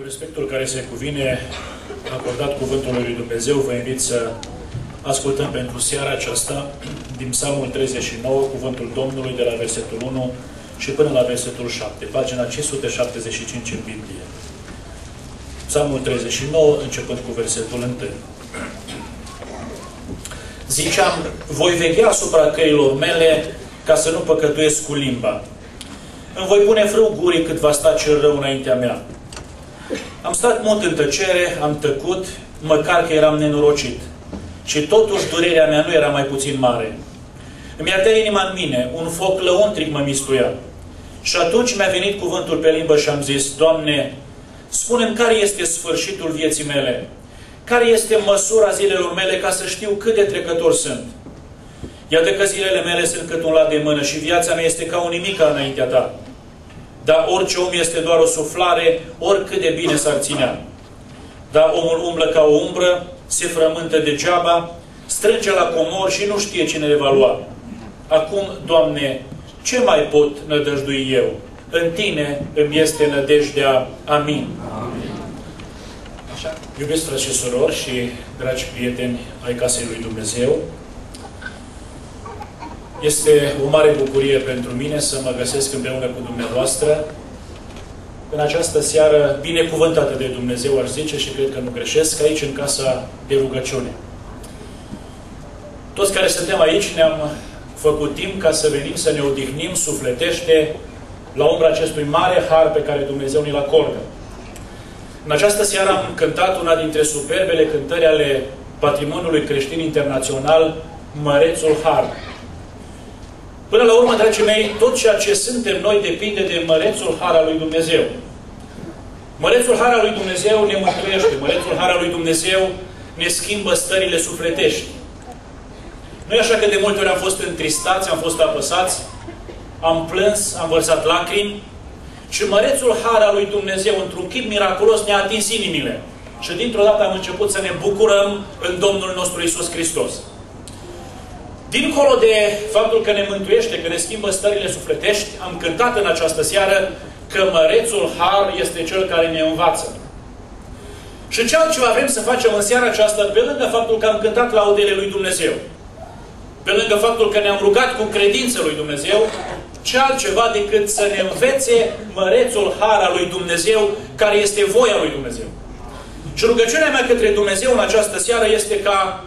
Cu respectul care se cuvine acordat cuvântului lui Dumnezeu, vă invit să ascultăm pentru seara aceasta din Psalmul 39, cuvântul Domnului de la versetul 1 și până la versetul 7, pagina 575 în Biblie. Psalmul 39, începând cu versetul 1. Ziceam, voi veghea asupra căilor mele ca să nu păcătuiesc cu limba. Îmi voi pune frâu gurii cât va sta cel rău înaintea mea. Am stat mult în tăcere, am tăcut, măcar că eram nenorocit. Și totuși durerea mea nu era mai puțin mare. Îmi ardea inima în mine, un foc lăuntric mă mistuia. Și atunci mi-a venit cuvântul pe limbă și am zis, Doamne, spune care este sfârșitul vieții mele, care este măsura zilelor mele ca să știu cât de trecător sunt. Iată că zilele mele sunt cât un lat de mână și viața mea este ca un nimic înaintea ta. Dar orice om este doar o suflare, oricât de bine s-ar ținea. Dar omul umblă ca o umbră, se frământă degeaba, strânge la comor și nu știe cine le va lua. Acum, Doamne, ce mai pot nădăjdui eu? În Tine îmi este nădejdea. Amin. Amin. Așa. Iubiți frăți și surori și dragi prieteni ai Casei lui Dumnezeu, este o mare bucurie pentru mine să mă găsesc împreună cu dumneavoastră în această seară binecuvântată de Dumnezeu, aș zice, și cred că nu greșesc, aici în casa de rugăciune. Toți care suntem aici ne-am făcut timp ca să venim să ne odihnim sufletește la umbra acestui mare har pe care Dumnezeu ne-l acordă. În această seară am cântat una dintre superbele cântări ale patrimoniului creștin internațional, Mărețul Har. Până la urmă, dragii mei, tot ceea ce suntem noi depinde de mărețul har al lui Dumnezeu. Mărețul har al lui Dumnezeu ne mântuiește. Mărețul har al lui Dumnezeu ne schimbă stările sufletești. Nu e așa că de multe ori am fost întristați, am fost apăsați, am plâns, am vărsat lacrimi, și mărețul har al lui Dumnezeu, într-un chip miraculos, ne-a atins inimile. Și dintr-o dată am început să ne bucurăm în Domnul nostru Isus Hristos. Dincolo de faptul că ne mântuiește, că ne schimbă stările sufletești, am cântat în această seară că Mărețul Har este Cel care ne învață. Și ce altceva vrem să facem în seara aceasta, pe lângă faptul că am cântat laudele lui Dumnezeu, pe lângă faptul că ne-am rugat cu credință lui Dumnezeu, ce altceva decât să ne învețe Mărețul Har al lui Dumnezeu, care este voia lui Dumnezeu. Și rugăciunea mea către Dumnezeu în această seară este ca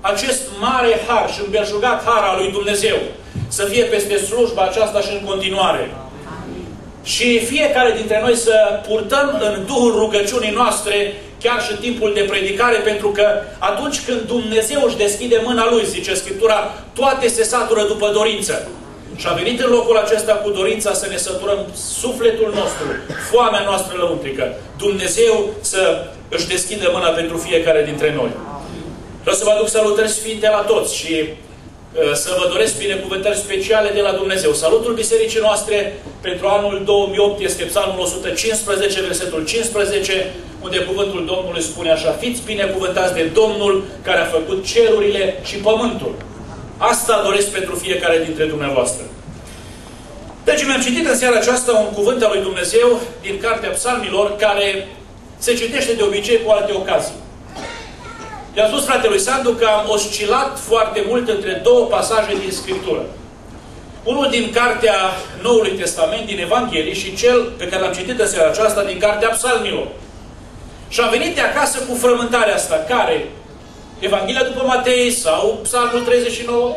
acest mare har și îmbelșugat har al lui Dumnezeu să fie peste slujba aceasta și în continuare. Și fiecare dintre noi să purtăm în Duhul rugăciunii noastre chiar și timpul de predicare, pentru că atunci când Dumnezeu își deschide mâna Lui, zice Scriptura, toate se satură după dorință. Și a venit în locul acesta cu dorința să ne săturăm sufletul nostru, foamea noastră lăuntrică. Dumnezeu să își deschidă mâna pentru fiecare dintre noi. Vreau să vă aduc salutări sfinte la toți și uh, să vă doresc binecuvântări speciale de la Dumnezeu. Salutul bisericii noastre pentru anul 2008 este Psalmul 115, versetul 15, unde cuvântul Domnului spune așa, Fiți binecuvântați de Domnul care a făcut cerurile și pământul. Asta doresc pentru fiecare dintre dumneavoastră. Deci mi-am citit în seara aceasta un cuvânt al lui Dumnezeu din Cartea Psalmilor, care se citește de obicei cu alte ocazii. I-am spus fratelui Sandu că am oscilat foarte mult între două pasaje din Scriptură. Unul din Cartea Noului Testament, din Evanghelie, și cel pe care l-am citit în seara aceasta din Cartea Psalmilor. Și am venit de acasă cu frământarea asta, care? Evanghelia după Matei sau Psalmul 39?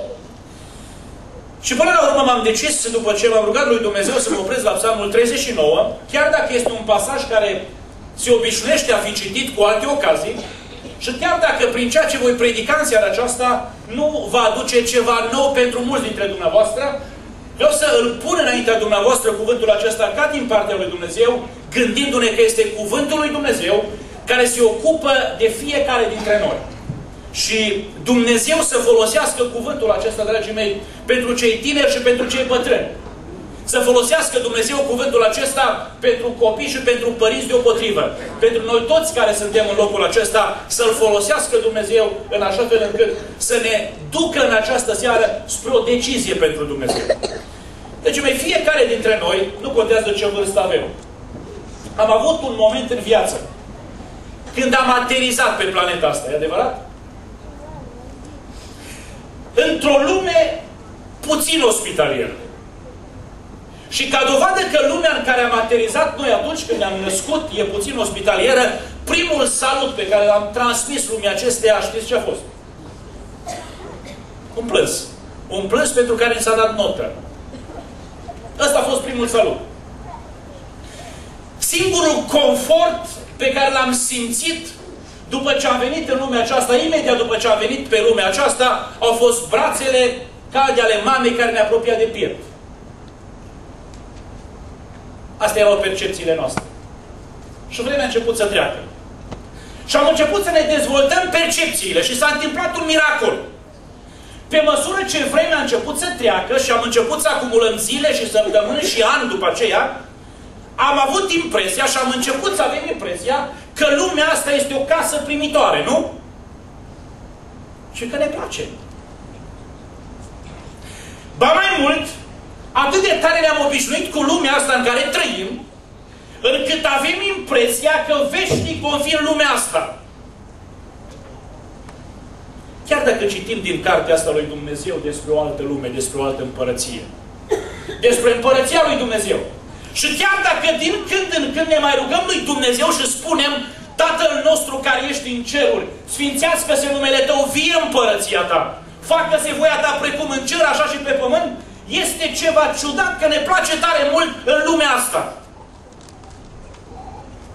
Și până la urmă m-am decis, după ce m-am rugat lui Dumnezeu să mă opresc la Psalmul 39, chiar dacă este un pasaj care se obișnuiește a fi citit cu alte ocazii, și chiar dacă prin ceea ce voi predica în seara aceasta nu va aduce ceva nou pentru mulți dintre dumneavoastră, vreau să îl pun înaintea dumneavoastră cuvântul acesta ca din partea lui Dumnezeu, gândindu-ne că este cuvântul lui Dumnezeu care se ocupă de fiecare dintre noi. Și Dumnezeu să folosească cuvântul acesta, dragii mei, pentru cei tineri și pentru cei bătrâni să folosească Dumnezeu cuvântul acesta pentru copii și pentru părinți deopotrivă. Pentru noi toți care suntem în locul acesta, să-L folosească Dumnezeu în așa fel încât să ne ducă în această seară spre o decizie pentru Dumnezeu. Deci, mai fiecare dintre noi, nu contează ce vârstă avem. Am avut un moment în viață când am aterizat pe planeta asta, e adevărat? Într-o lume puțin ospitalieră. Și ca dovadă că lumea în care am aterizat noi atunci când ne-am născut e puțin ospitalieră, primul salut pe care l-am transmis lumii acesteia, știți ce a fost? Un plâns. Un plâns pentru care s-a dat notă. Ăsta a fost primul salut. Singurul confort pe care l-am simțit după ce am venit în lumea aceasta, imediat după ce am venit pe lumea aceasta, au fost brațele calde ale mamei care ne apropia de piept. Astea erau percepțiile noastre. Și vremea a început să treacă. Și am început să ne dezvoltăm percepțiile și s-a întâmplat un miracol. Pe măsură ce vremea a început să treacă și am început să acumulăm zile și săptămâni și ani după aceea, am avut impresia și am început să avem impresia că lumea asta este o casă primitoare, nu? Și că ne place. Ba mai mult, atât de tare ne-am obișnuit cu lumea asta în care trăim, încât avem impresia că veșnic vom fi în lumea asta. Chiar dacă citim din cartea asta lui Dumnezeu despre o altă lume, despre o altă împărăție. Despre împărăția lui Dumnezeu. Și chiar dacă din când în când ne mai rugăm lui Dumnezeu și spunem Tatăl nostru care ești în ceruri, sfințească-se numele Tău, vie împărăția Ta. Facă-se voia Ta precum în cer, așa și pe pământ. Este ceva ciudat că ne place tare mult în lumea asta.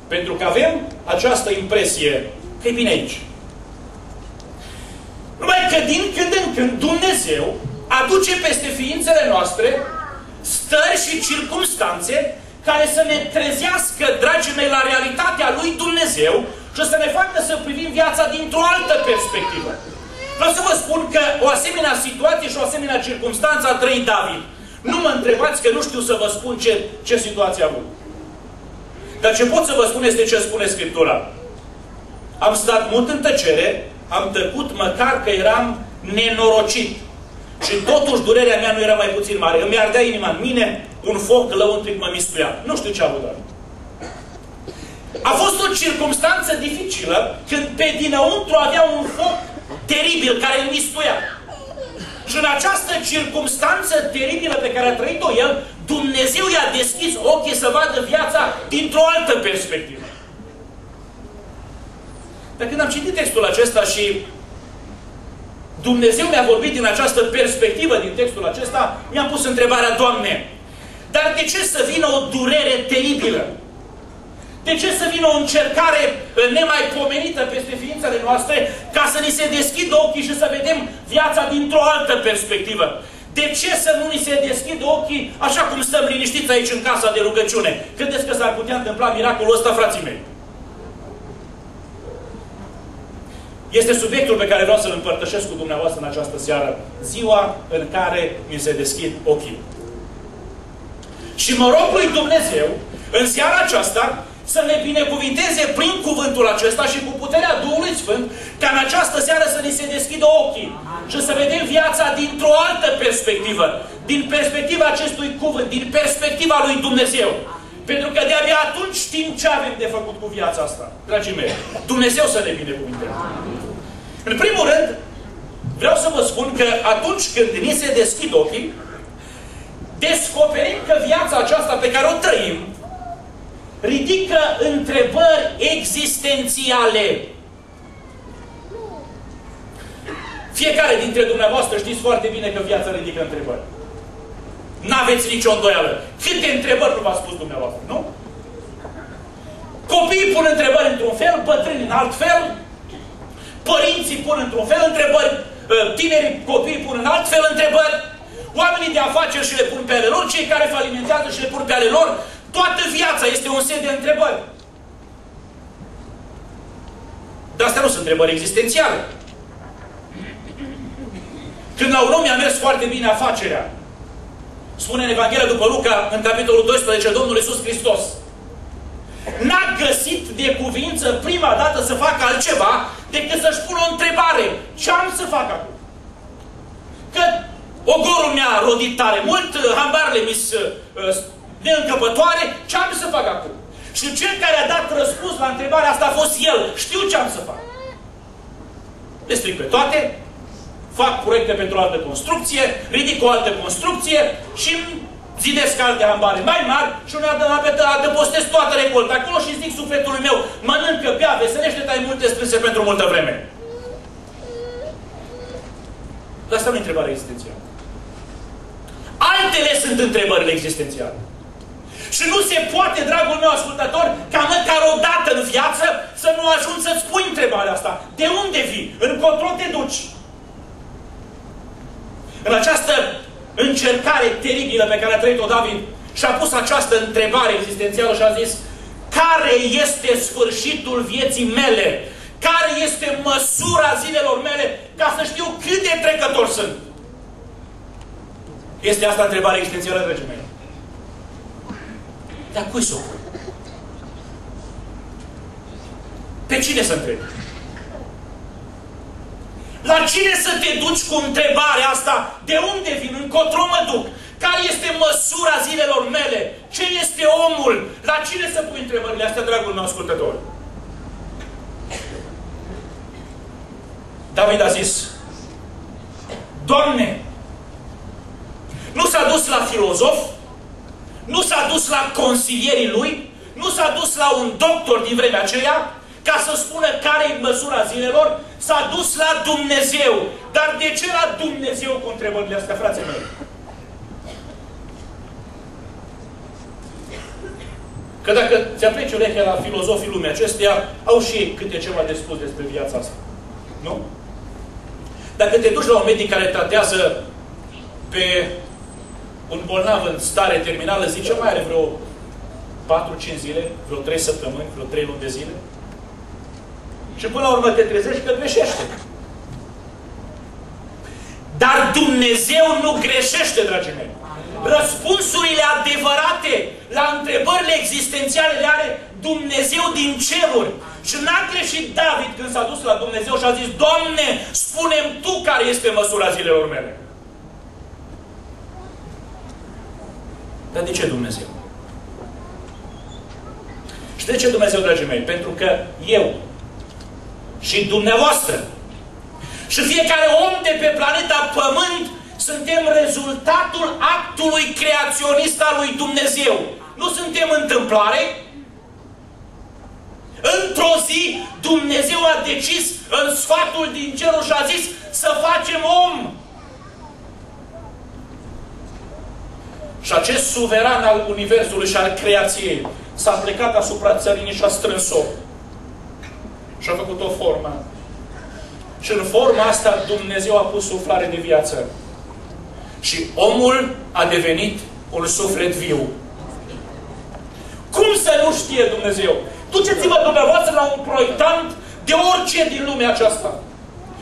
Pentru că avem această impresie că e bine aici. Numai că din când în când Dumnezeu aduce peste ființele noastre stări și circumstanțe care să ne trezească, dragii mei, la realitatea lui Dumnezeu și să ne facă să privim viața dintr-o altă perspectivă. Vreau să vă spun că o asemenea situație și o asemenea circunstanță a trăit David. Nu mă întrebați că nu știu să vă spun ce, ce situație a avut. Dar ce pot să vă spun este ce spune Scriptura. Am stat mult în tăcere, am tăcut măcar că eram nenorocit. Și totuși durerea mea nu era mai puțin mare. Îmi ardea inima în mine, un foc lăuntric mă mistuia. Nu știu ce a avut doar. A fost o circunstanță dificilă când pe dinăuntru avea un foc teribil care îl mistuia. Și în această circunstanță teribilă pe care a trăit-o el, Dumnezeu i-a deschis ochii să vadă viața dintr-o altă perspectivă. Dar când am citit textul acesta și Dumnezeu mi-a vorbit din această perspectivă, din textul acesta, mi-am pus întrebarea, Doamne, dar de ce să vină o durere teribilă? De ce să vină o încercare nemaipomenită peste ființele noastre ca să ni se deschidă ochii și să vedem viața dintr-o altă perspectivă? De ce să nu ni se deschidă ochii așa cum stăm liniștiți aici în casa de rugăciune? Credeți că s-ar putea întâmpla miracolul ăsta, frații mei? Este subiectul pe care vreau să-l împărtășesc cu dumneavoastră în această seară. Ziua în care mi se deschid ochii. Și mă rog lui Dumnezeu, în seara aceasta, să ne binecuvinteze prin cuvântul acesta și cu puterea Duhului Sfânt, ca în această seară să ne se deschidă ochii și să vedem viața dintr-o altă perspectivă, din perspectiva acestui cuvânt, din perspectiva lui Dumnezeu. Pentru că de-abia atunci știm ce avem de făcut cu viața asta, dragii mei. Dumnezeu să ne binecuvinteze. În primul rând, vreau să vă spun că atunci când ni se deschid ochii, descoperim că viața aceasta pe care o trăim ridică întrebări existențiale. Fiecare dintre dumneavoastră știți foarte bine că viața ridică întrebări. N-aveți nicio îndoială. Câte întrebări nu v-ați spus dumneavoastră, nu? Copiii pun întrebări într-un fel, bătrâni în alt fel, părinții pun într-un fel întrebări, ă, tinerii copii pun în alt fel întrebări, oamenii de afaceri și le pun pe ale lor, cei care falimentează și le pun pe ale lor, toată viața este un set de întrebări. Dar astea nu sunt întrebări existențiale. Când la un om i-a mers foarte bine afacerea, spune în Evanghelia după Luca, în capitolul 12, Domnul Iisus Hristos, n-a găsit de cuvință prima dată să facă altceva decât să-și pună o întrebare. Ce am să fac acum? Că ogorul mi-a rodit tare mult, hambarele mi sunt uh, neîncăpătoare, ce am să fac acum? Și cel care a dat răspuns la întrebarea asta a fost el. Știu ce am să fac. Le stric pe toate, fac proiecte pentru o altă construcție, ridic o altă construcție și zidesc alte hambare mai mari și unul adăpostez toată recolta acolo și zic sufletului meu, mănâncă, bea, veselește-te, ai multe strânse pentru multă vreme. Dar asta nu e întrebarea existențială. Altele sunt întrebările existențiale. Și nu se poate, dragul meu ascultător, ca măcar o dată în viață să nu ajungi să-ți pui întrebarea asta. De unde vii? Încotro te duci? În această încercare teribilă pe care a trăit-o David și-a pus această întrebare existențială și a zis care este sfârșitul vieții mele? Care este măsura zilelor mele ca să știu cât de trecător sunt? Este asta întrebarea existențială, dragii mei. Dar cui să o Pe cine să întrebi? La cine să te duci cu întrebarea asta? De unde vin? Încotro mă duc? Care este măsura zilelor mele? Ce este omul? La cine să pui întrebările astea, dragul meu ascultător? David a zis, Doamne, nu s-a dus la filozof, nu s-a dus la consilierii lui, nu s-a dus la un doctor din vremea aceea, ca să spună care e măsura zilelor, s-a dus la Dumnezeu. Dar de ce la Dumnezeu cu întrebările astea, frații mei? Că dacă ți apleci urechea la filozofii lumii acesteia, au și ei câte ceva de spus despre viața asta. Nu? Dacă te duci la un medic care tratează pe un bolnav în stare terminală, zice, mai are vreo 4-5 zile, vreo 3 săptămâni, vreo 3 luni de zile. Și până la urmă te trezești că greșește. Dar Dumnezeu nu greșește, dragii mei. Răspunsurile adevărate la întrebările existențiale le are Dumnezeu din ceruri. Și n-a greșit David când s-a dus la Dumnezeu și a zis, Doamne, spune Tu care este măsura zilelor mele. Dar de ce Dumnezeu? Și de ce Dumnezeu, dragii mei? Pentru că eu și dumneavoastră și fiecare om de pe planeta Pământ suntem rezultatul actului creaționist al lui Dumnezeu. Nu suntem întâmplare. Într-o zi, Dumnezeu a decis în sfatul din cerul și a zis să facem om. Și acest suveran al Universului și al creației s-a plecat asupra țării și a strâns-o. Și a făcut o formă. Și în forma asta Dumnezeu a pus suflare de viață. Și omul a devenit un suflet viu. Cum să nu știe Dumnezeu? Duceți-vă dumneavoastră la un proiectant de orice din lumea aceasta.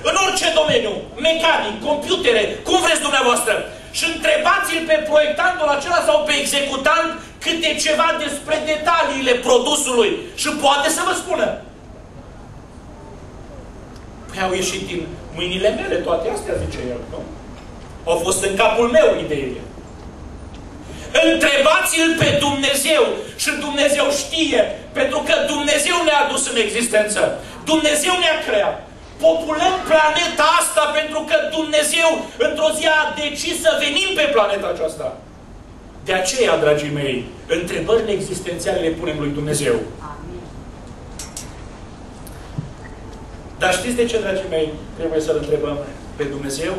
În orice domeniu, mecanic, computere, cum vreți dumneavoastră și întrebați-l pe proiectantul acela sau pe executant câte ceva despre detaliile produsului și poate să vă spună. Păi au ieșit din mâinile mele toate astea, zice el, nu? Au fost în capul meu ideile. Întrebați-l pe Dumnezeu și Dumnezeu știe, pentru că Dumnezeu ne-a adus în existență. Dumnezeu ne-a creat populăm planeta asta pentru că Dumnezeu într-o zi a decis să venim pe planeta aceasta. De aceea, dragii mei, întrebările existențiale le punem lui Dumnezeu. Dar știți de ce, dragii mei, trebuie să-L întrebăm pe Dumnezeu?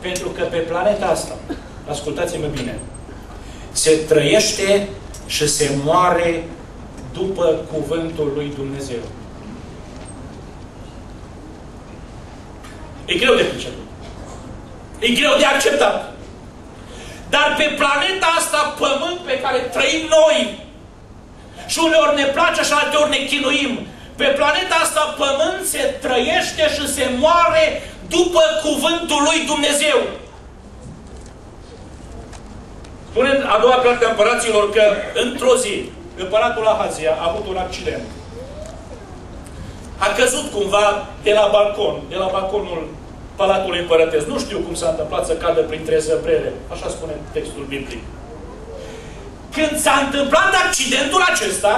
Pentru că pe planeta asta, ascultați-mă bine, se trăiește și se moare după cuvântul lui Dumnezeu. E greu de priceput. E greu de acceptat. Dar pe planeta asta, pământ pe care trăim noi, și uneori ne place și alteori ne chinuim, pe planeta asta, pământ, se trăiește și se moare după cuvântul lui Dumnezeu. Spune a doua carte a împăraților că într-o zi, împăratul Ahazia a avut un accident. A căzut cumva de la balcon, de la balconul Palatului Împărătesc. Nu știu cum s-a întâmplat să cadă printre zăbrele. Așa spune textul biblic. când s-a întâmplat accidentul acesta,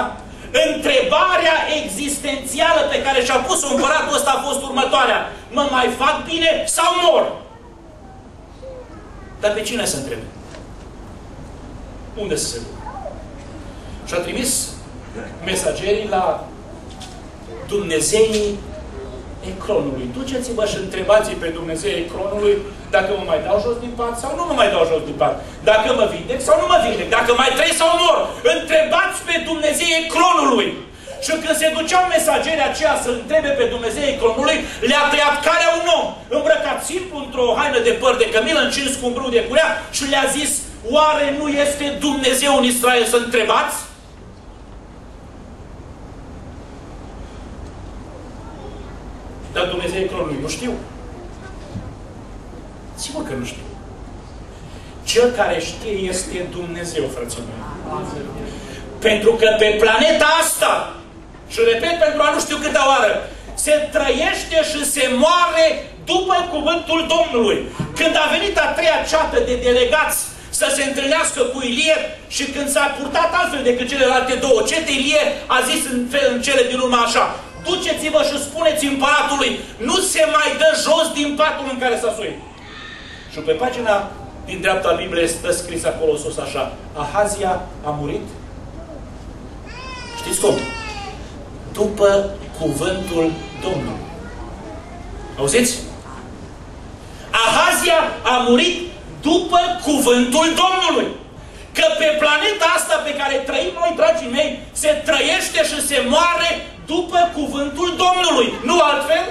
întrebarea existențială pe care și-a pus-o împăratul ăsta a fost următoarea. Mă mai fac bine sau mor? Dar pe cine să întrebe? Unde să se ducă? Și a trimis mesagerii la Dumnezeii Ecronului. Duceți-vă și întrebați pe Dumnezeu Ecronului dacă mă mai dau jos din pat sau nu mă mai dau jos din pat. Dacă mă vindec sau nu mă vindec. Dacă mai trăi sau mor. Întrebați pe Dumnezeu Ecronului. Și când se duceau mesagerii aceia să întrebe pe Dumnezeu Ecronului, le-a tăiat calea un om, îmbrăcat simplu într-o haină de păr de cămilă, încins cu un brâu de curea și le-a zis, oare nu este Dumnezeu în Israel să întrebați? Dar Dumnezeu Ecronului nu știu. Sigur că nu știu. Cel care știe este Dumnezeu, frații mei. Pentru că pe planeta asta, și repet pentru a nu știu câta oară, se trăiește și se moare după cuvântul Domnului. Când a venit a treia ceată de delegați să se întâlnească cu Ilie și când s-a purtat altfel decât celelalte două cete, Ilie a zis în, fel, în cele din urmă așa, duceți-vă și spuneți împăratului, nu se mai dă jos din patul în care s-a suit. Și pe pagina din dreapta Bibliei stă scris acolo sus așa. Ahazia a murit. Știți cum? După cuvântul Domnului. Auziți? Ahazia a murit după cuvântul Domnului. Că pe planeta asta pe care trăim noi, dragii mei, se trăiește și se moare după cuvântul Domnului. Nu altfel?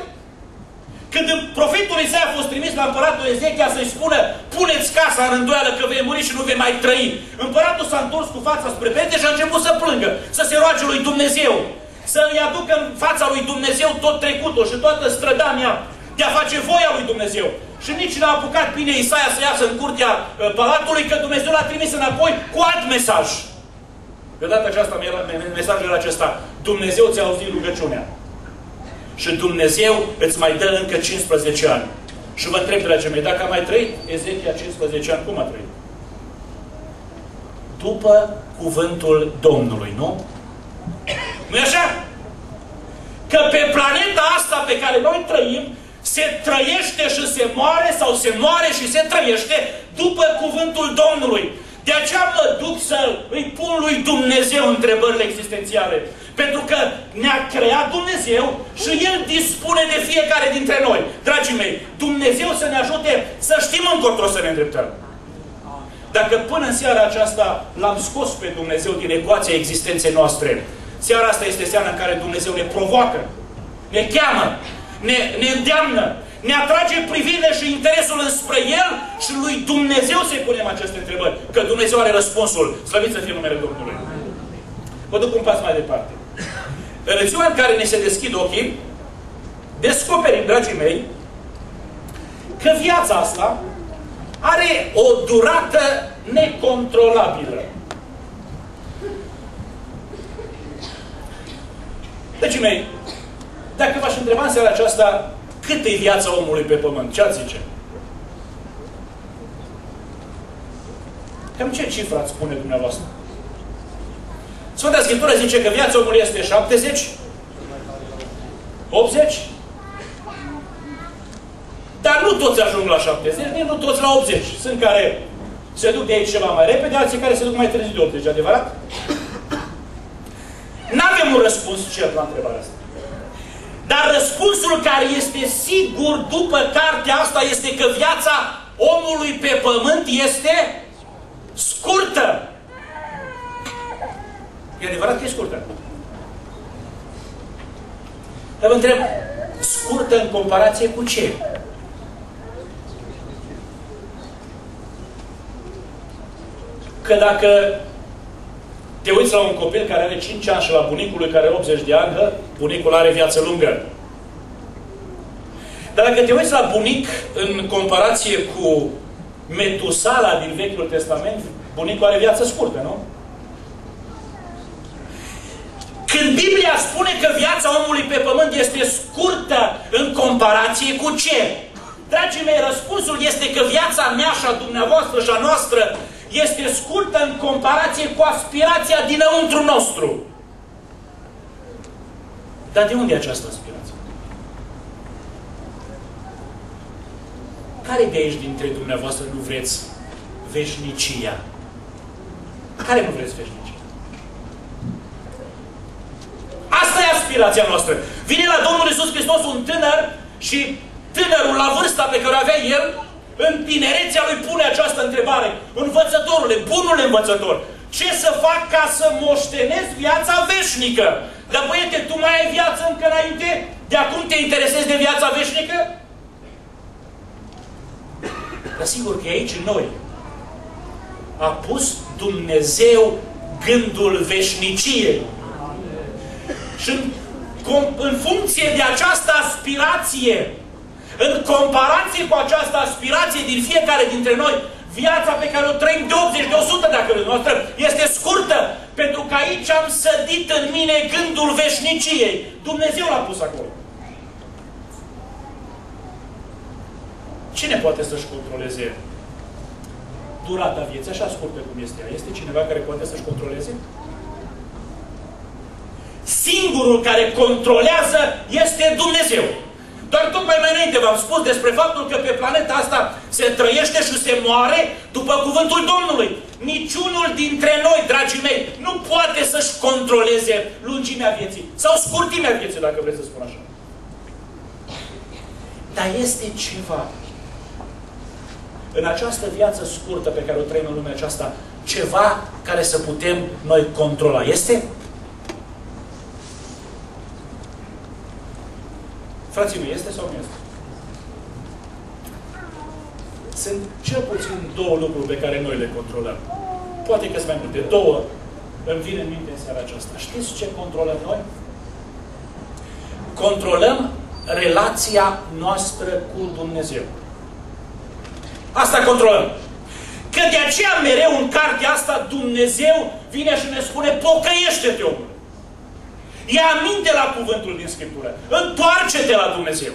Când profetul Isaia a fost trimis la împăratul Ezechia să-i spună puneți casa în îndoială că vei muri și nu vei mai trăi. Împăratul s-a întors cu fața spre pete și a început să plângă, să se roage lui Dumnezeu. Să-i aducă în fața lui Dumnezeu tot trecutul și toată strădania de a face voia lui Dumnezeu. Și nici n-a apucat bine Isaia să iasă în curtea uh, palatului, că Dumnezeu l-a trimis înapoi cu alt mesaj. De data aceasta, mesajul era acesta. Dumnezeu ți-a auzit rugăciunea și Dumnezeu îți mai dă încă 15 ani. Și vă întreb, dragii mei, dacă a mai trăit Ezechia 15 ani, cum a trăit? După cuvântul Domnului, nu? nu e așa? Că pe planeta asta pe care noi trăim, se trăiește și se moare sau se moare și se trăiește după cuvântul Domnului. De aceea mă duc să îi pun lui Dumnezeu întrebările existențiale. Pentru că ne-a creat Dumnezeu și El dispune de fiecare dintre noi. Dragii mei, Dumnezeu să ne ajute să știm încotro să ne îndreptăm. Dacă până în seara aceasta l-am scos pe Dumnezeu din ecuația existenței noastre, seara asta este seara în care Dumnezeu ne provoacă, ne cheamă, ne, ne îndeamnă, ne atrage privirile și interesul înspre El și lui Dumnezeu să-i punem aceste întrebări. Că Dumnezeu are răspunsul. Slăviți să fie numele Domnului. Vă duc un pas mai departe. În ziua în care ne se deschid ochii, descoperim, dragii mei, că viața asta are o durată necontrolabilă. Dragii mei, dacă v-aș întreba în seara aceasta cât e viața omului pe pământ, ce ați zice? Cam ce cifră ați spune dumneavoastră? Sfânta Scriptură zice că viața omului este 70, 80, dar nu toți ajung la 70, nici nu toți la 80. Sunt care se duc de aici ceva mai repede, alții care se duc mai târziu de 80, adevărat? Nu avem un răspuns cert la întrebarea asta. Dar răspunsul care este sigur după cartea asta este că viața omului pe pământ este scurtă. E adevărat că e scurtă. Dar vă întreb, scurtă în comparație cu ce? Că dacă te uiți la un copil care are 5 ani și la bunicul lui care are 80 de ani, bunicul are viață lungă. Dar dacă te uiți la bunic în comparație cu Metusala din Vechiul Testament, bunicul are viață scurtă, nu? Când Biblia spune că viața omului pe pământ este scurtă în comparație cu ce? Dragii mei, răspunsul este că viața mea și a dumneavoastră și a noastră este scurtă în comparație cu aspirația dinăuntru nostru. Dar de unde e această aspirație? Care de aici dintre dumneavoastră nu vreți veșnicia? Care nu vreți veșnicia? Asta e aspirația noastră. Vine la Domnul Isus Hristos un tânăr și tânărul la vârsta pe care o avea el, în tinerețea lui pune această întrebare. Învățătorule, bunul învățător, ce să fac ca să moștenesc viața veșnică? Dar băiete, tu mai ai viață încă înainte? De acum te interesezi de viața veșnică? Dar sigur că aici noi a pus Dumnezeu gândul veșniciei. Și în, în funcție de această aspirație, în comparație cu această aspirație din fiecare dintre noi, viața pe care o trăim de 80, de 100 dacă noastră, este scurtă, pentru că aici am sădit în mine gândul veșniciei. Dumnezeu l-a pus acolo. Cine poate să-și controleze durata vieții, așa scurtă cum este ea? Este cineva care poate să-și controleze? Singurul care controlează este Dumnezeu. Doar tocmai mai înainte v-am spus despre faptul că pe planeta asta se trăiește și se moare după cuvântul Domnului. Niciunul dintre noi, dragii mei, nu poate să-și controleze lungimea vieții. Sau scurtimea vieții, dacă vreți să spun așa. Dar este ceva în această viață scurtă pe care o trăim în lumea aceasta, ceva care să putem noi controla. Este? Frații mei, este sau nu este? Sunt cel puțin două lucruri pe care noi le controlăm. Poate că sunt mai multe. Două îmi vine în minte în seara aceasta. Știți ce controlăm noi? Controlăm relația noastră cu Dumnezeu. Asta controlăm. Că de aceea mereu în cartea asta Dumnezeu vine și ne spune pocăiește-te omul. Ia aminte la cuvântul din Scriptură. Întoarce-te la Dumnezeu.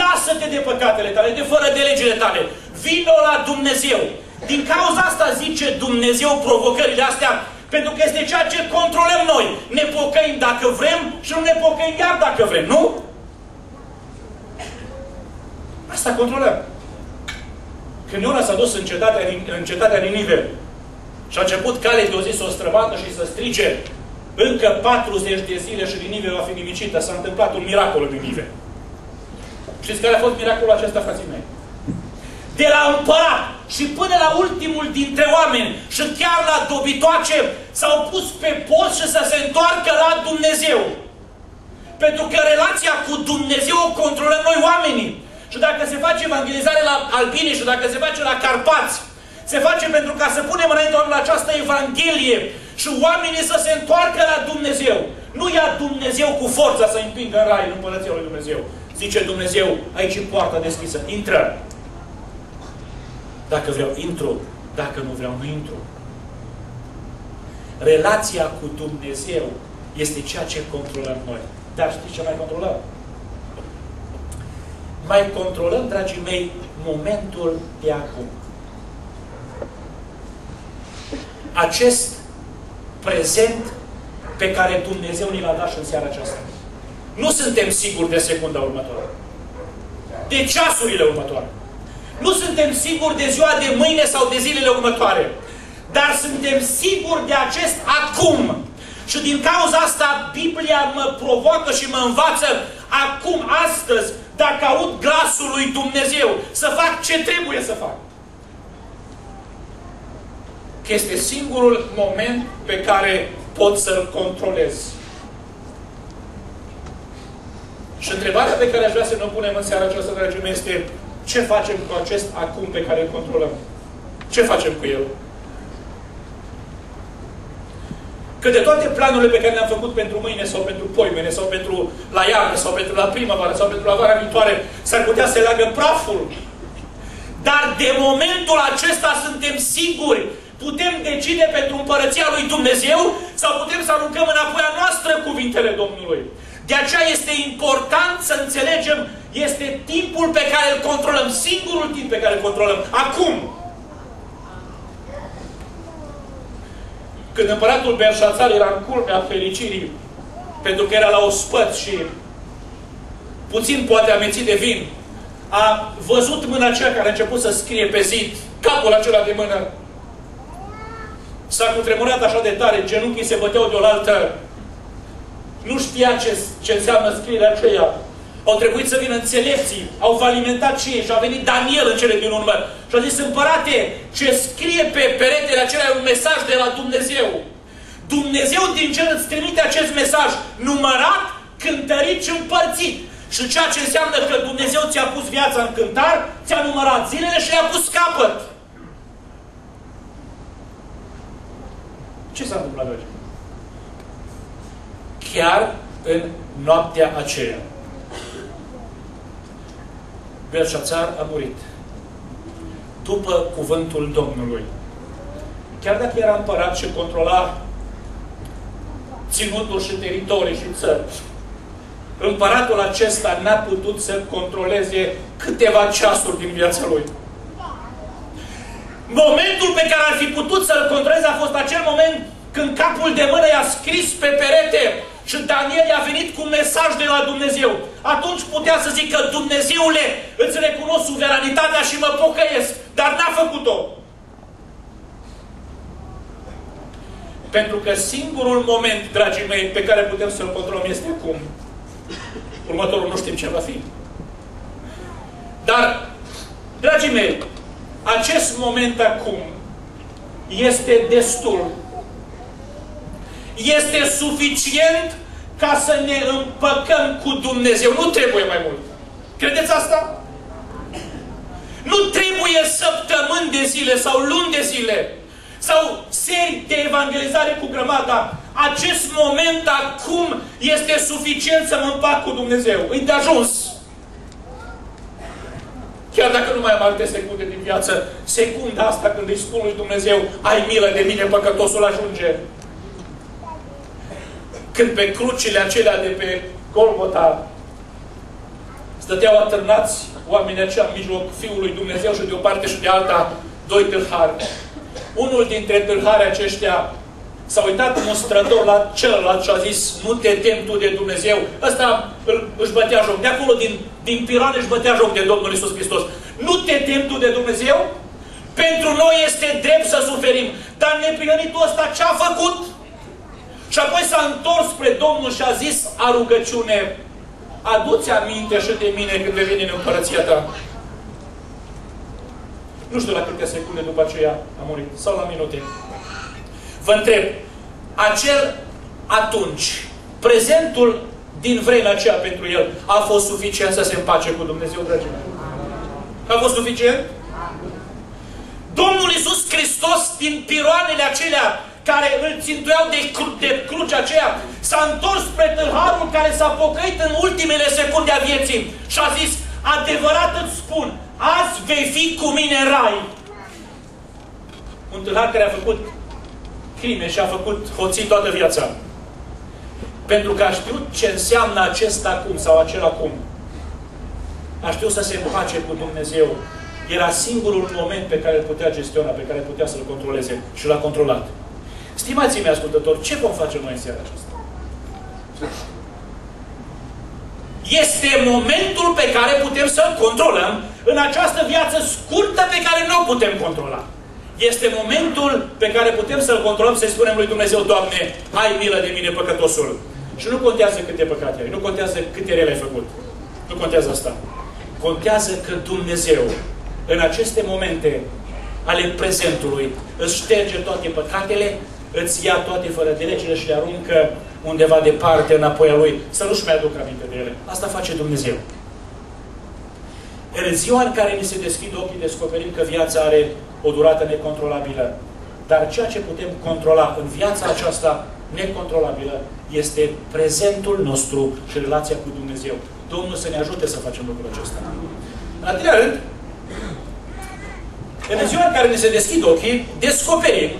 Lasă-te de păcatele tale, de fără de legile tale. Vino la Dumnezeu. Din cauza asta zice Dumnezeu provocările astea, pentru că este ceea ce controlăm noi. Ne pocăim dacă vrem și nu ne pocăim iar dacă vrem, nu? Asta controlăm. Când Iona s-a dus în cetatea, în cetatea Ninive și a început cale de o zi să o străbată și să strige încă 40 de zile și Ninive va fi nimicită. S-a întâmplat un miracol în Ninive. Știți care a fost miracolul acesta, frații mei? De la împărat și până la ultimul dintre oameni și chiar la dobitoace s-au pus pe post și să se întoarcă la Dumnezeu. Pentru că relația cu Dumnezeu o controlăm noi oamenii. Și dacă se face evangelizare la Albine și dacă se face la Carpați, se face pentru ca să punem înainte la această Evanghelie și oamenii să se întoarcă la Dumnezeu. Nu ia Dumnezeu cu forța să împingă în rai în Împărăția lui Dumnezeu. Zice Dumnezeu, aici e poarta deschisă, intră. Dacă vreau, intru. Dacă nu vreau, nu intru. Relația cu Dumnezeu este ceea ce controlăm noi. Dar știți ce mai controlăm? mai controlăm, dragii mei, momentul de acum. Acest prezent pe care Dumnezeu ni l-a dat și în seara aceasta. Nu suntem siguri de secunda următoare. De ceasurile următoare. Nu suntem siguri de ziua de mâine sau de zilele următoare. Dar suntem siguri de acest acum. Și din cauza asta Biblia mă provoacă și mă învață acum, astăzi, dacă aud glasul lui Dumnezeu, să fac ce trebuie să fac. Că este singurul moment pe care pot să-l controlez. Și întrebarea pe care aș vrea să ne o punem în seara aceasta, dragii mei, este ce facem cu acest acum pe care îl controlăm? Ce facem cu el? Că de toate planurile pe care le-am făcut pentru mâine sau pentru poimene sau pentru la iarnă sau pentru la primăvară sau pentru la vara viitoare s-ar putea să leagă praful. Dar de momentul acesta suntem siguri putem decide pentru împărăția lui Dumnezeu sau putem să aruncăm înapoi a noastră cuvintele Domnului. De aceea este important să înțelegem, este timpul pe care îl controlăm, singurul timp pe care îl controlăm. Acum, când împăratul Berșațar era în culmea fericirii, pentru că era la ospăț și puțin poate amețit de vin, a văzut mâna aceea care a început să scrie pe zid, capul acela de mână. S-a cutremurat așa de tare, genunchii se băteau de oaltă. Nu știa ce, ce înseamnă scrierea aceea. Au trebuit să vină înțelepții, au falimentat și ei și a venit Daniel în cele din urmă și a zis, împărate, ce scrie pe peretele acela e un mesaj de la Dumnezeu. Dumnezeu din cer îți trimite acest mesaj numărat, cântărit și împărțit. Și ceea ce înseamnă că Dumnezeu ți-a pus viața în cântar, ți-a numărat zilele și i-a pus capăt. Ce s-a întâmplat, dragii? Chiar în noaptea aceea, Belșațar a murit. După cuvântul Domnului. Chiar dacă era împărat și controla ținutul și teritorii și țări, împăratul acesta n-a putut să controleze câteva ceasuri din viața lui. Momentul pe care ar fi putut să-l controleze a fost acel moment când capul de mână i-a scris pe perete și Daniel i-a venit cu un mesaj de la Dumnezeu. Atunci putea să zică, Dumnezeule, îți recunosc suveranitatea și mă pocăiesc, dar n-a făcut-o. Pentru că singurul moment, dragii mei, pe care putem să-l controlăm este cum. Următorul nu știm ce va fi. Dar, dragii mei, acest moment acum este destul. Este suficient ca să ne împăcăm cu Dumnezeu. Nu trebuie mai mult. Credeți asta? Nu trebuie săptămâni de zile sau luni de zile sau serii de evangelizare cu grămada. Acest moment acum este suficient să mă împac cu Dumnezeu. Îi de ajuns. Chiar dacă nu mai am alte secunde din viață, secunda asta când îi spun lui Dumnezeu, ai milă de mine, păcătosul ajunge. Când pe crucile acelea de pe Golgota stăteau atârnați oamenii aceia în mijloc Fiului Dumnezeu și de o parte și de alta, doi tâlhari. Unul dintre tâlharii aceștia s-a uitat mustrător la celălalt și a zis, nu te tem tu de Dumnezeu. Ăsta își bătea joc. De acolo, din, din piroane, își bătea joc de Domnul Isus Hristos. Nu te tem tu de Dumnezeu? Pentru noi este drept să suferim. Dar neprionitul ăsta ce a făcut? Și apoi s-a întors spre Domnul și a zis a rugăciune, adu-ți aminte și de mine când vei veni în împărăția ta. Nu știu la câte secunde după aceea a murit. Sau la minute. Vă întreb, acel atunci, prezentul din vremea aceea pentru el, a fost suficient să se împace cu Dumnezeu, dragii mei? A fost suficient? Domnul Iisus Hristos, din piroanele acelea care îl țintuiau de, cru de crucea aceea, s-a întors spre tâlharul care s-a pocăit în ultimele secunde a vieții și a zis, adevărat îți spun, azi vei fi cu mine în rai. Un tâlhar care a făcut crime și a făcut hoții toată viața. Pentru că a știut ce înseamnă acest acum sau acel acum. A știut să se împace cu Dumnezeu. Era singurul moment pe care îl putea gestiona, pe care putea să-l controleze și l-a controlat. Stimații mei ascultători, ce vom face noi în seara aceasta? Este momentul pe care putem să-l controlăm în această viață scurtă pe care nu o putem controla. Este momentul pe care putem să-L controlăm, să-i spunem lui Dumnezeu, Doamne, ai milă de mine, păcătosul. Și nu contează câte păcate ai, nu contează câte rele ai făcut. Nu contează asta. Contează că Dumnezeu, în aceste momente ale prezentului, îți șterge toate păcatele, îți ia toate fără de legile și le aruncă undeva departe înapoi a Lui, să nu-și mai aducă aminte de ele. Asta face Dumnezeu. În ziua în care ni se deschid ochii, descoperim că viața are o durată necontrolabilă. Dar ceea ce putem controla în viața aceasta necontrolabilă este prezentul nostru și relația cu Dumnezeu. Domnul să ne ajute să facem lucrul acesta. În al treilea rând, în ziua în care ne se deschid ochii, descoperim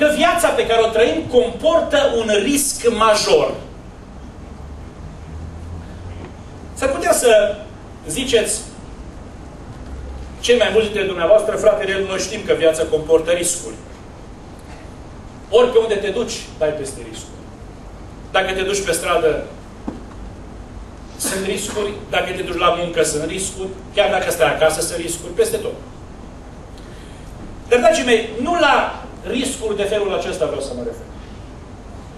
că viața pe care o trăim comportă un risc major. S-ar putea să ziceți, cei mai mulți dintre dumneavoastră, fratele, noi știm că viața comportă riscuri. Ori pe unde te duci, dai peste riscuri. Dacă te duci pe stradă, sunt riscuri. Dacă te duci la muncă, sunt riscuri. Chiar dacă stai acasă, sunt riscuri. Peste tot. Dar, dragii mei, nu la riscuri de felul acesta vreau să mă refer.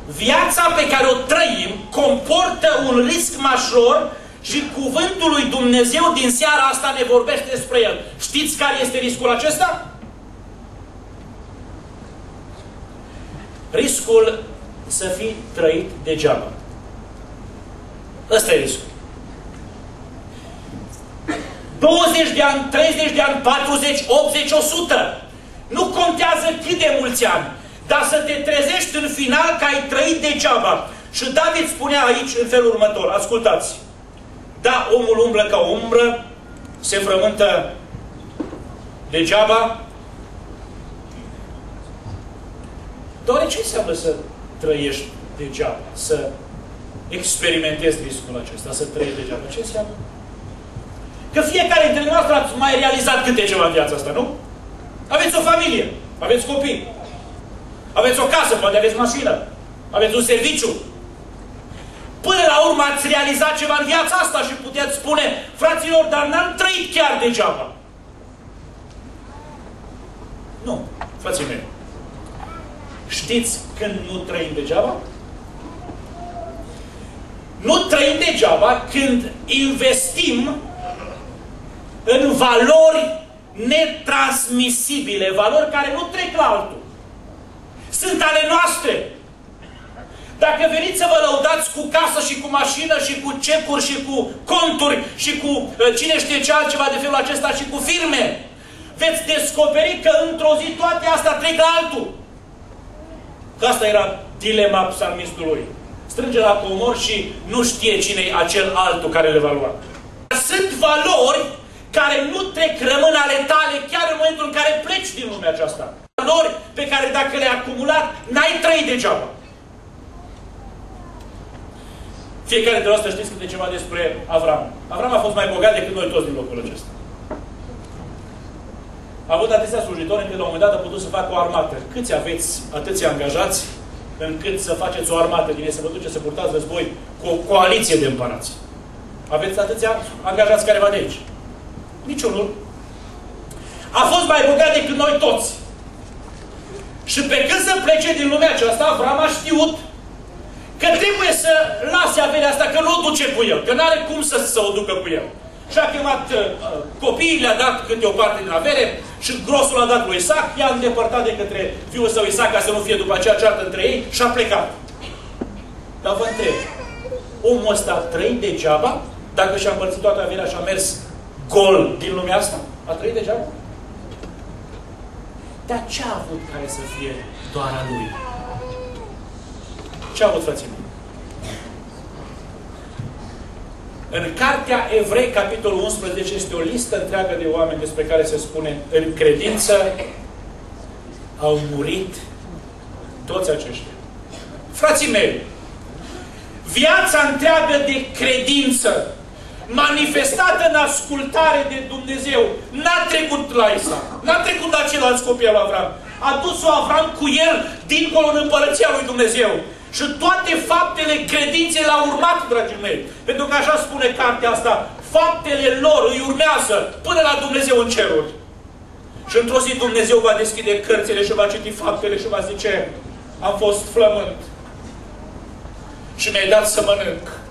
Viața pe care o trăim comportă un risc major și cuvântul lui Dumnezeu din seara asta ne vorbește despre el. Știți care este riscul acesta? Riscul să fii trăit degeaba. Ăsta e riscul. 20 de ani, 30 de ani, 40, 80, 100. Nu contează cât de mulți ani. Dar să te trezești în final că ai trăit degeaba. Și David spunea aici în felul următor. Ascultați. Da, omul umblă ca o umbră, se frământă degeaba. Doar ce înseamnă să trăiești degeaba? Să experimentezi riscul acesta, să trăiești degeaba. Ce înseamnă? Că fiecare dintre noastre ați mai realizat câte ceva în viața asta, nu? Aveți o familie, aveți copii, aveți o casă, poate aveți mașină, aveți un serviciu, Până la urmă ați realizat ceva în viața asta și puteți spune, fraților, dar n-am trăit chiar degeaba. Nu, frații mei. Știți când nu trăim degeaba? Nu trăim degeaba când investim în valori netransmisibile, valori care nu trec la altul. Sunt ale noastre. Dacă veniți să vă lăudați cu casă și cu mașină și cu cecuri și cu conturi și cu uh, cine știe ce altceva de felul acesta și cu firme, veți descoperi că într-o zi toate astea trec la altul. Că asta era dilema psalmistului. Strânge la comor și nu știe cine e acel altul care le va lua. Sunt valori care nu trec, rămân ale tale chiar în momentul în care pleci din lumea aceasta. Valori pe care dacă le-ai acumulat, n-ai trăit degeaba. Fiecare dintre noastre știți câte ceva despre Avram. Avram a fost mai bogat decât noi toți din locul acesta. A avut atâția slujitori încât la un moment dat a putut să facă o armată. Câți aveți atâția angajați încât să faceți o armată din ei, să vă duceți să purtați război cu o coaliție de împărați? Aveți atâția angajați careva de aici? Niciunul. A fost mai bogat decât noi toți. Și pe când să plece din lumea aceasta, Avram a știut Că trebuie să lase averea asta, că nu o duce cu el, că nu are cum să, să o ducă cu el. Și a chemat uh, copiii, le-a dat câte o parte din avere și grosul a dat lui Isaac, i-a îndepărtat de către fiul său Isaac ca să nu fie după aceea ceartă între ei și a plecat. Dar vă întreb, omul ăsta a trăit degeaba dacă și-a împărțit toată averea și a mers gol din lumea asta? A trăit degeaba? Dar ce a avut care să fie doar a lui? Ce a avut, frații mei? În Cartea Evrei, capitolul 11, este o listă întreagă de oameni despre care se spune în credință au murit toți aceștia. Frații mei, viața întreagă de credință manifestată în ascultare de Dumnezeu n-a trecut la Isa, n-a trecut la ceilalți copii al Avram. A dus-o Avram cu el dincolo în împărăția lui Dumnezeu. Și toate faptele credinței l-au urmat, dragii mei. Pentru că așa spune cartea asta, faptele lor îi urmează până la Dumnezeu în ceruri. Și într-o zi Dumnezeu va deschide cărțile și va citi faptele și va zice, am fost flământ și mi-ai dat să mănânc.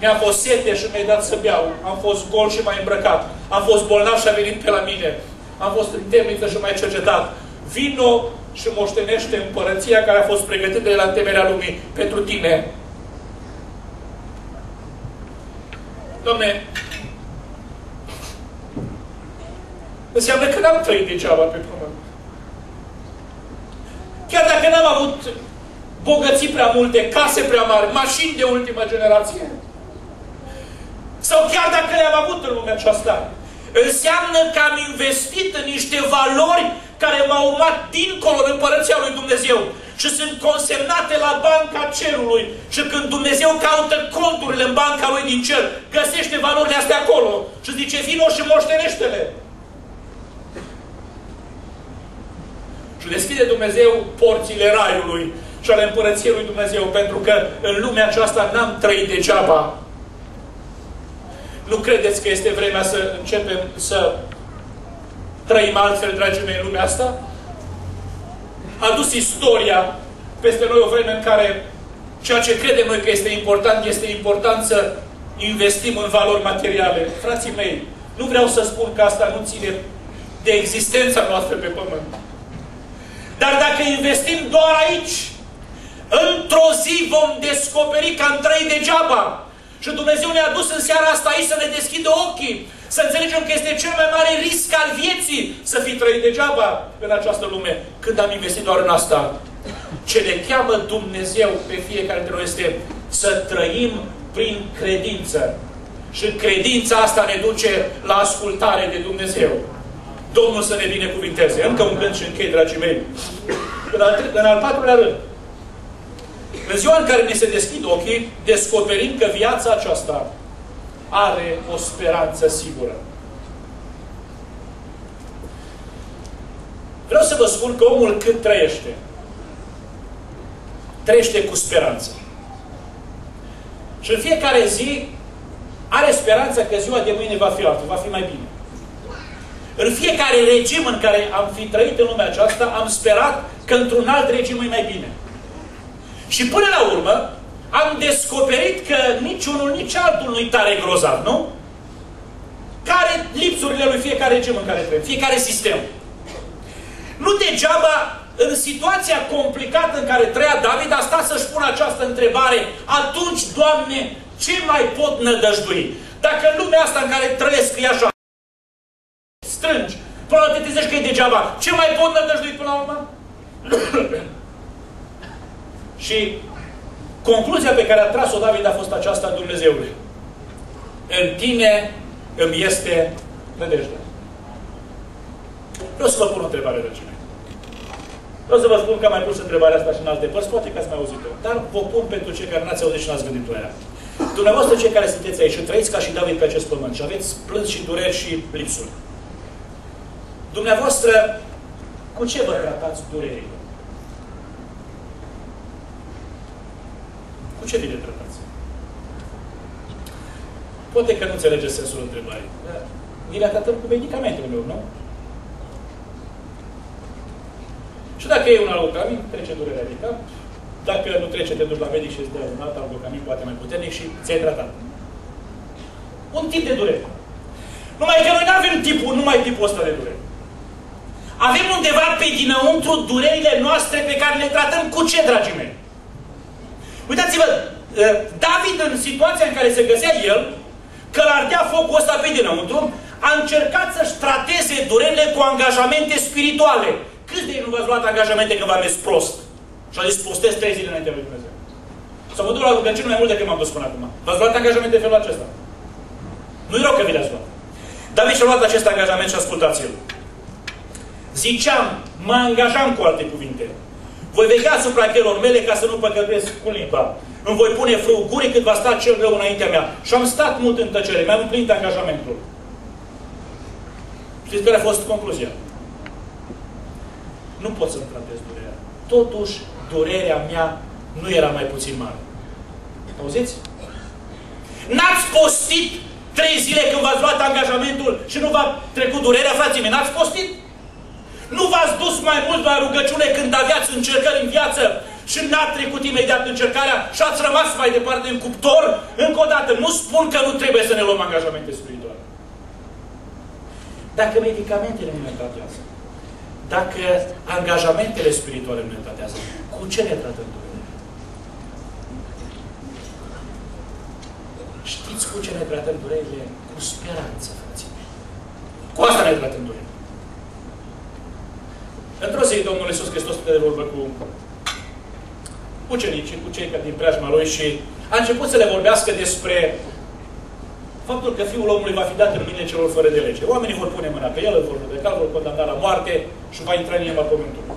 Mi-a fost sete și mi-ai dat să beau. Am fost gol și mai îmbrăcat. Am fost bolnav și a venit pe la mine. Am fost în temniță și mai cercetat. Vino și moștenește împărăția care a fost pregătită de la temerea lumii pentru tine. Domne, înseamnă că n-am trăit degeaba pe pământ. Chiar dacă n-am avut bogății prea multe, case prea mari, mașini de ultimă generație, sau chiar dacă le-am avut în lumea aceasta, înseamnă că am investit în niște valori care m-au urmat dincolo în Împărăția lui Dumnezeu și sunt consemnate la banca cerului. Și când Dumnezeu caută conturile în banca lui din cer, găsește valorile astea acolo și zice, vino și moștenește-le. Și Și deschide Dumnezeu porțile Raiului și ale Împărăției lui Dumnezeu, pentru că în lumea aceasta n-am trăit degeaba. Nu credeți că este vremea să începem să trăim altfel, dragii mei, în lumea asta? A dus istoria peste noi o vreme în care ceea ce credem noi că este important, este important să investim în valori materiale. Frații mei, nu vreau să spun că asta nu ține de existența noastră pe pământ. Dar dacă investim doar aici, într-o zi vom descoperi că am trăit degeaba. Și Dumnezeu ne-a dus în seara asta aici să ne deschidă ochii, să înțelegem că este cel mai mare risc al vieții să fi trăit degeaba în această lume. Când am investit doar în asta, ce ne cheamă Dumnezeu pe fiecare dintre noi este să trăim prin credință. Și credința asta ne duce la ascultare de Dumnezeu. Domnul să ne binecuvinteze. Încă un gând și închei, dragii mei. În al, în al patrulea rând, în ziua în care ne se deschid ochii, descoperim că viața aceasta are o speranță sigură. Vreau să vă spun că omul cât trăiește, trăiește cu speranță. Și în fiecare zi are speranța că ziua de mâine va fi altă, va fi mai bine. În fiecare regim în care am fi trăit în lumea aceasta, am sperat că într-un alt regim e mai bine. Și până la urmă, am descoperit că niciunul, nici altul nu-i tare grozav, nu? Care lipsurile lui fiecare regim în care trăim, fiecare sistem. Nu degeaba, în situația complicată în care trăia David, a stat să-și pună această întrebare, atunci, Doamne, ce mai pot nădăjdui? Dacă în lumea asta în care trăiesc e așa, strângi, până la te trezești că e degeaba, ce mai pot nădăjdui până la urmă? Și concluzia pe care a tras-o David a fost aceasta Dumnezeului. În tine îmi este nădejdea. Vreau să vă pun o întrebare, dragii mei. Vreau să vă spun că am mai pus întrebarea asta și în alte părți, poate că ați mai auzit-o. Dar vă pun pentru cei care n-ați auzit și n-ați gândit la ea. Dumneavoastră, cei care sunteți aici și trăiți ca și David pe acest pământ și aveți plâns și dureri și lipsuri. Dumneavoastră, cu ce vă tratați durerile? Cu ce vi le tratați? Poate că nu înțelegeți sensul întrebării. Ni le tratăm cu medicamente uneori, nu? Și dacă e un alocamin, trece durerea de cap. Dacă nu trece, te duci la medic și îți dă un alt alocamin, poate mai puternic și ți-ai tratat. Un tip de durere. Numai că noi nu avem tipul, numai tipul ăsta de durere. Avem undeva pe dinăuntru durerile noastre pe care le tratăm cu ce, dragii mei? Uitați-vă, ă, David în situația în care se găsea el, că l ardea focul ăsta pe dinăuntru, a încercat să-și trateze durerile cu angajamente spirituale. Câți de ei nu v-ați luat angajamente că v-am mers prost? Și a zis, postez trei zile înainte lui Dumnezeu. Să mă duc la rugăciune mai mult decât m-am dus până acum. V-ați luat angajamente de felul acesta. Nu-i rău că vi le-ați luat. David și-a luat acest angajament și ascultați-l. Ziceam, mă angajam cu alte cuvinte. Voi vegea asupra chelor mele ca să nu păcătuiesc cu limba. Îmi voi pune frâu gurii cât va sta cel rău înaintea mea. Și am stat mult în tăcere. Mi-am împlinit angajamentul. Știți care a fost concluzia? Nu pot să-mi tratez durerea. Totuși, durerea mea nu era mai puțin mare. Auziți? N-ați postit trei zile când v-ați luat angajamentul și nu v-a trecut durerea, frații mei. N-ați postit? Nu v-ați dus mai mult la rugăciune când aveați încercări în viață și n-a trecut imediat încercarea și ați rămas mai departe în cuptor? Încă o dată, nu spun că nu trebuie să ne luăm angajamente spirituale. Dacă medicamentele nu ne tratează, dacă angajamentele spirituale nu ne tratează, cu ce ne tratăm Dumnezeu? Știți cu ce ne tratăm durerile? Cu speranță, frații Cu asta ne tratăm durerile. Într-o zi, Domnul Iisus Hristos de vorbă cu ucenicii, cu cei din preajma Lui și a început să le vorbească despre faptul că Fiul omului va fi dat în mine celor fără de lege. Oamenii vor pune mâna pe El, îl vor judeca, vor condamna la moarte și va intra în inima pământului.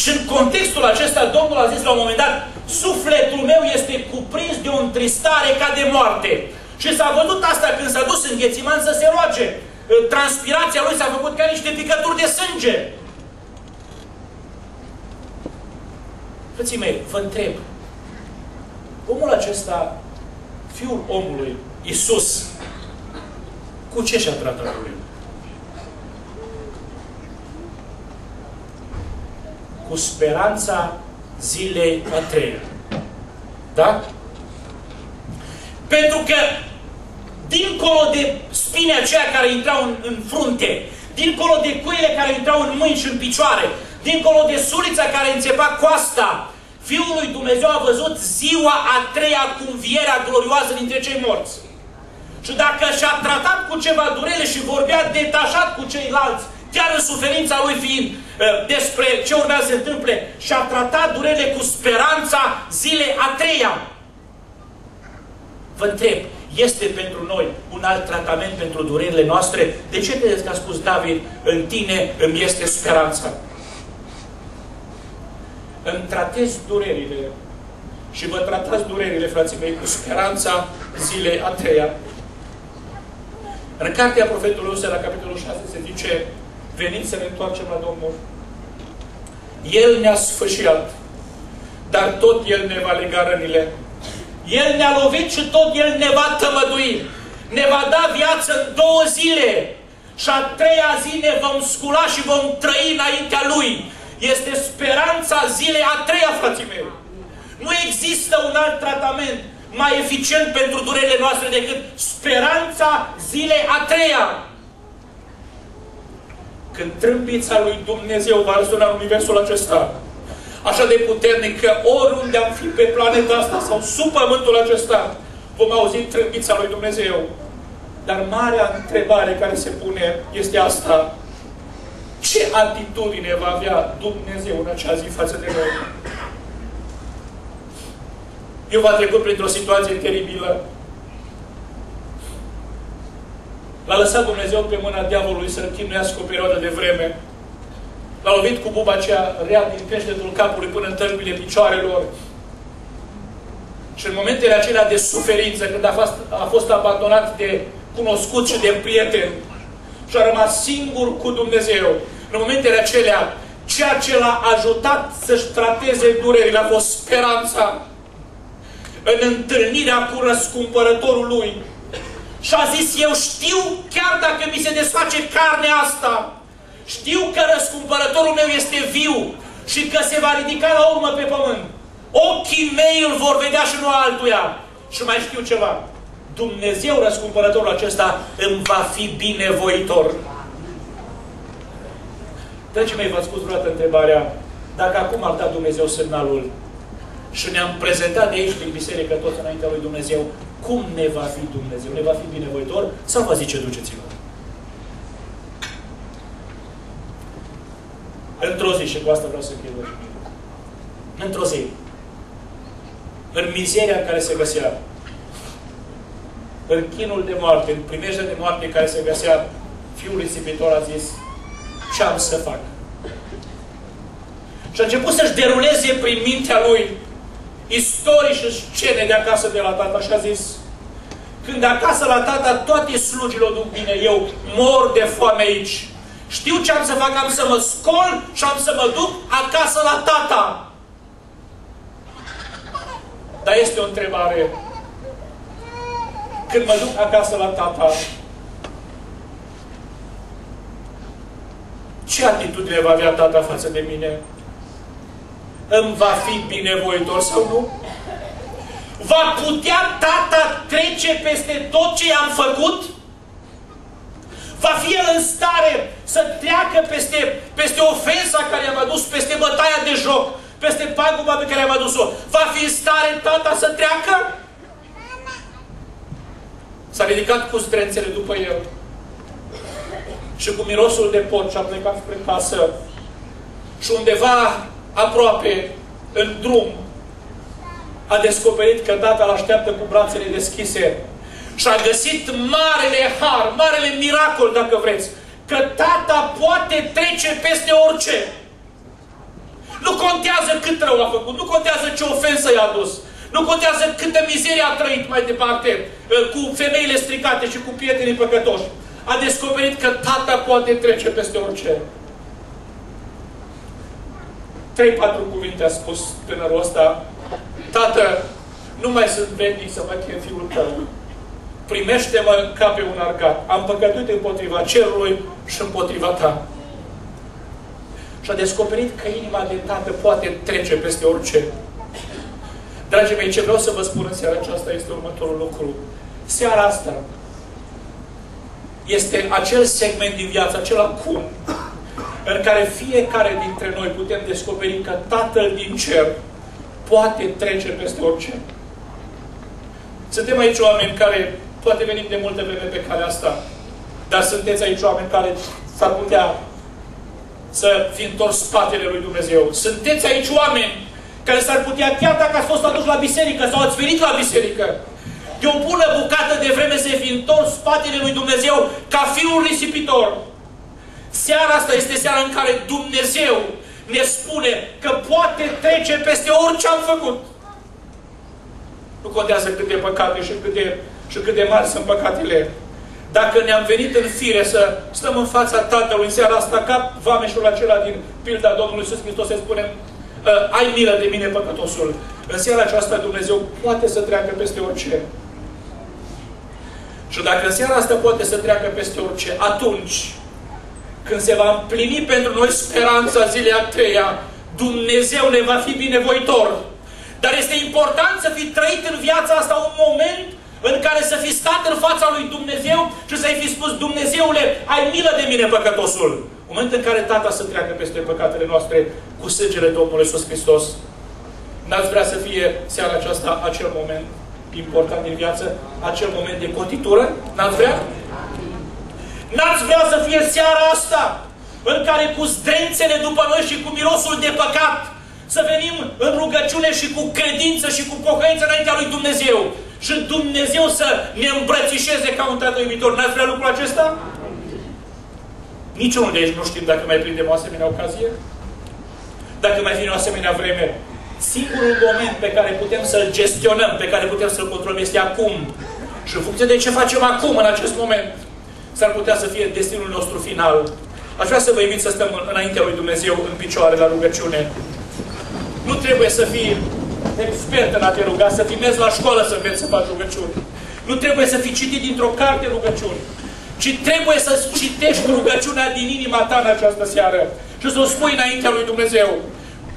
Și în contextul acesta, Domnul a zis la un moment dat, sufletul meu este cuprins de o întristare ca de moarte. Și s-a văzut asta când s-a dus în Ghețiman să se roage transpirația lui s-a făcut ca niște picături de sânge. Frății mei, vă întreb, omul acesta, fiul omului, Isus, cu ce și-a tratat lui? Cu speranța zilei a treia. Da? Pentru că dincolo de spine aceia care intrau în, în frunte, dincolo de cuile care intrau în mâini și în picioare, dincolo de sulița care înțepa coasta, Fiul lui Dumnezeu a văzut ziua a treia cu învierea glorioasă dintre cei morți. Și dacă și-a tratat cu ceva durere și vorbea detașat cu ceilalți, chiar în suferința lui fiind uh, despre ce urmează să se întâmple, și-a tratat durele cu speranța zilei a treia. Vă întreb, este pentru noi un alt tratament pentru durerile noastre? De ce credeți că a spus David, în tine îmi este speranța? Îmi tratez durerile și vă tratați durerile, frații mei, cu speranța zilei a treia. În cartea profetului Ose, la capitolul 6, se zice veniți să ne întoarcem la Domnul. El ne-a sfâșiat, dar tot El ne va lega rănile el ne-a lovit și tot El ne va tămădui. Ne va da viață în două zile. Și a treia zi ne vom scula și vom trăi înaintea Lui. Este speranța zilei a treia, frații mei. Nu există un alt tratament mai eficient pentru durerile noastre decât speranța zilei a treia. Când trâmbița lui Dumnezeu va răsuna în universul acesta, așa de puternic că oriunde am fi pe planeta asta sau sub pământul acesta, vom auzi trâmbița lui Dumnezeu. Dar marea întrebare care se pune este asta. Ce atitudine va avea Dumnezeu în acea zi față de noi? Eu v-am trecut printr-o situație teribilă. L-a lăsat Dumnezeu pe mâna diavolului să-l chinuiască o perioadă de vreme. L-a lovit cu buba aceea rea din creștetul capului până în tălpile picioarelor. Și în momentele acelea de suferință, când a fost, a fost abandonat de cunoscut și de prieten și a rămas singur cu Dumnezeu, în momentele acelea, ceea ce l-a ajutat să-și trateze durerile a fost speranța în întâlnirea cu răscumpărătorul lui. Și a zis, eu știu, chiar dacă mi se desface carnea asta, știu că răscumpărătorul meu este viu și că se va ridica la urmă pe pământ. Ochii mei îl vor vedea și nu altuia. Și mai știu ceva. Dumnezeu, răscumpărătorul acesta, îmi va fi binevoitor. Dragii mei, v-ați spus vreodată întrebarea, dacă acum ar da Dumnezeu semnalul și ne-am prezentat de aici din biserică tot înaintea lui Dumnezeu, cum ne va fi Dumnezeu? Ne va fi binevoitor? Sau vă zice, duceți-vă? Într-o zi, și cu asta vreau să închei Într-o zi, în mizeria în care se găsea, în chinul de moarte, în primejdea de moarte în care se găsea, fiul risipitor a zis, ce am să fac? Și a început să-și deruleze prin mintea lui istorii și scene de acasă de la tata și a zis, când acasă la tata toate slugile o duc bine, eu mor de foame aici. Știu ce am să fac, am să mă scol și am să mă duc acasă la tata. Dar este o întrebare. Când mă duc acasă la tata, ce atitudine va avea tata față de mine? Îmi va fi binevoitor sau nu? Va putea tata trece peste tot ce am făcut? Va fi el în stare să treacă peste, peste ofensa care i-am adus, peste bătaia de joc, peste paguba pe care am adus-o. Va fi în stare tata să treacă? S-a ridicat cu strențele după el. Și cu mirosul de porc a plecat spre casă. Și undeva aproape, în drum, a descoperit că tata îl așteaptă cu brațele deschise și a găsit marele har, marele miracol, dacă vreți, că tata poate trece peste orice. Nu contează cât rău a făcut, nu contează ce ofensă i-a adus, nu contează câtă mizerie a trăit mai departe, uh, cu femeile stricate și cu prietenii păcătoși. A descoperit că tata poate trece peste orice. trei, patru cuvinte a spus tânărul ăsta. Tată, nu mai sunt vrednic să mă chem fiul tău. Primește-mă ca pe un argat. Am păcătuit împotriva cerului și împotriva ta. Și a descoperit că inima de tată poate trece peste orice. Dragii mei, ce vreau să vă spun în seara aceasta este următorul lucru. Seara asta este acel segment din viață, acel acum, în care fiecare dintre noi putem descoperi că Tatăl din cer poate trece peste orice. Suntem aici oameni care poate venim de multe vreme pe calea asta, dar sunteți aici oameni care s-ar putea să fi întors spatele lui Dumnezeu. Sunteți aici oameni care s-ar putea, chiar dacă ați fost aduși la biserică sau ați venit la biserică, de o bună bucată de vreme să fi întors spatele lui Dumnezeu ca fiul risipitor. Seara asta este seara în care Dumnezeu ne spune că poate trece peste orice am făcut. Nu contează cât de păcate și cât de, și cât de mari sunt păcatele. Dacă ne-am venit în fire să stăm în fața Tatălui în seara asta, ca vameșul acela din pilda Domnului Iisus Hristos, să spunem, ă, ai milă de mine, păcătosul. În seara aceasta Dumnezeu poate să treacă peste orice. Și dacă în seara asta poate să treacă peste orice, atunci, când se va împlini pentru noi speranța zilei a treia, Dumnezeu ne va fi binevoitor. Dar este important să fi trăit în viața asta un moment în care să fi stat în fața lui Dumnezeu și să-i fi spus, Dumnezeule, ai milă de mine, păcătosul. Moment în care Tata să treacă peste păcatele noastre cu sângele Domnului Iisus Hristos. N-ați vrea să fie seara aceasta acel moment important din viață, acel moment de cotitură? N-ați vrea? N-ați vrea să fie seara asta în care cu zdrențele după noi și cu mirosul de păcat să venim în rugăciune și cu credință și cu pocăință înaintea lui Dumnezeu și Dumnezeu să ne îmbrățișeze ca un tată iubitor. N-ați vrea lucrul acesta? Niciunul de aici nu știm dacă mai prindem o asemenea ocazie. Dacă mai vine o asemenea vreme. Singurul moment pe care putem să-l gestionăm, pe care putem să-l controlăm este acum. Și în funcție de ce facem acum, în acest moment, s-ar putea să fie destinul nostru final. Aș vrea să vă invit să stăm înaintea lui Dumnezeu în picioare la rugăciune. Nu trebuie să fii expert în a te ruga, să fii mers la școală să înveți să faci rugăciuni. Nu trebuie să fii citit dintr-o carte rugăciuni, ci trebuie să citești rugăciunea din inima ta în această seară și să o spui înaintea lui Dumnezeu.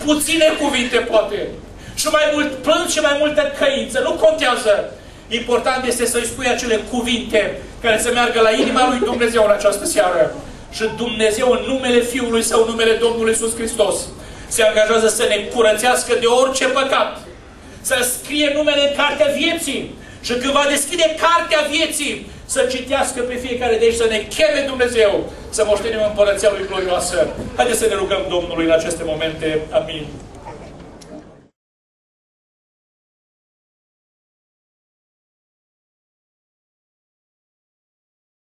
Puține cuvinte, poate. Și mai mult plâns și mai multă căință. Nu contează. Important este să-i spui acele cuvinte care să meargă la inima lui Dumnezeu în această seară. Și Dumnezeu, în numele Fiului Său, în numele Domnului Iisus Hristos, se angajează să ne curățească de orice păcat. Să scrie numele în cartea vieții. Și când va deschide cartea vieții, să citească pe fiecare de aici, să ne cheme Dumnezeu, să moștenim împărăția Lui glorioasă. Haideți să ne rugăm Domnului în aceste momente. Amin.